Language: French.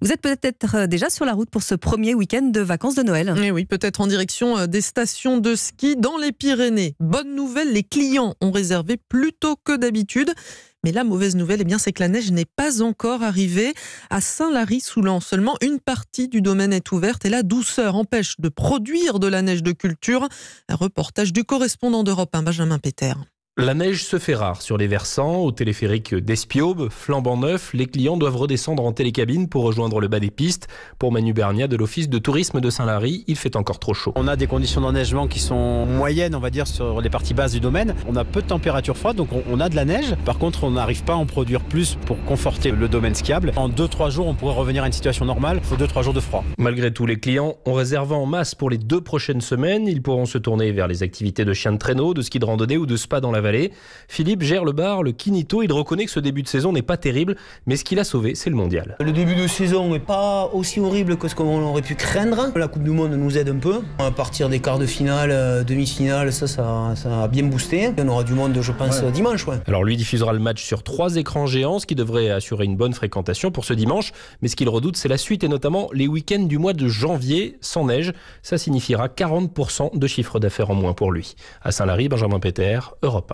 Vous êtes peut-être euh, déjà sur la route pour ce premier week-end de vacances de Noël. Et oui, peut-être en direction euh, des stations de ski dans les Pyrénées. Bonne nouvelle, les clients ont réservé plus tôt que d'habitude. Mais la mauvaise nouvelle, eh bien, c'est que la neige n'est pas encore arrivée. À Saint-Lary-Soulan, seulement une partie du domaine est ouverte et la douceur empêche de produire de la neige de culture. Un reportage du correspondant d'Europe 1, Benjamin Péter. La neige se fait rare sur les versants. Au téléphérique d'Espiaube, flambant neuf, les clients doivent redescendre en télécabine pour rejoindre le bas des pistes. Pour Manu Bernia de l'Office de tourisme de Saint-Lary, il fait encore trop chaud. On a des conditions d'enneigement qui sont moyennes, on va dire, sur les parties basses du domaine. On a peu de température froide, donc on a de la neige. Par contre, on n'arrive pas à en produire plus pour conforter le domaine skiable. En 2-3 jours, on pourrait revenir à une situation normale. Il faut 2-3 jours de froid. Malgré tout, les clients ont réservé en masse pour les deux prochaines semaines. Ils pourront se tourner vers les activités de chien de traîneau, de ski de randonnée ou de spa dans la vallée. Philippe gère le bar, le Kinito. Il reconnaît que ce début de saison n'est pas terrible, mais ce qu'il a sauvé, c'est le mondial. Le début de saison n'est pas aussi horrible que ce qu'on aurait pu craindre. La Coupe du Monde nous aide un peu. À partir des quarts de finale, euh, demi-finale, ça, ça, ça, a bien boosté. On aura du monde, je pense, ouais. dimanche. Ouais. Alors lui diffusera le match sur trois écrans géants, ce qui devrait assurer une bonne fréquentation pour ce dimanche. Mais ce qu'il redoute, c'est la suite et notamment les week-ends du mois de janvier sans neige. Ça signifiera 40% de chiffre d'affaires en moins pour lui. À Saint-Lary, Benjamin Péter, Europe 1.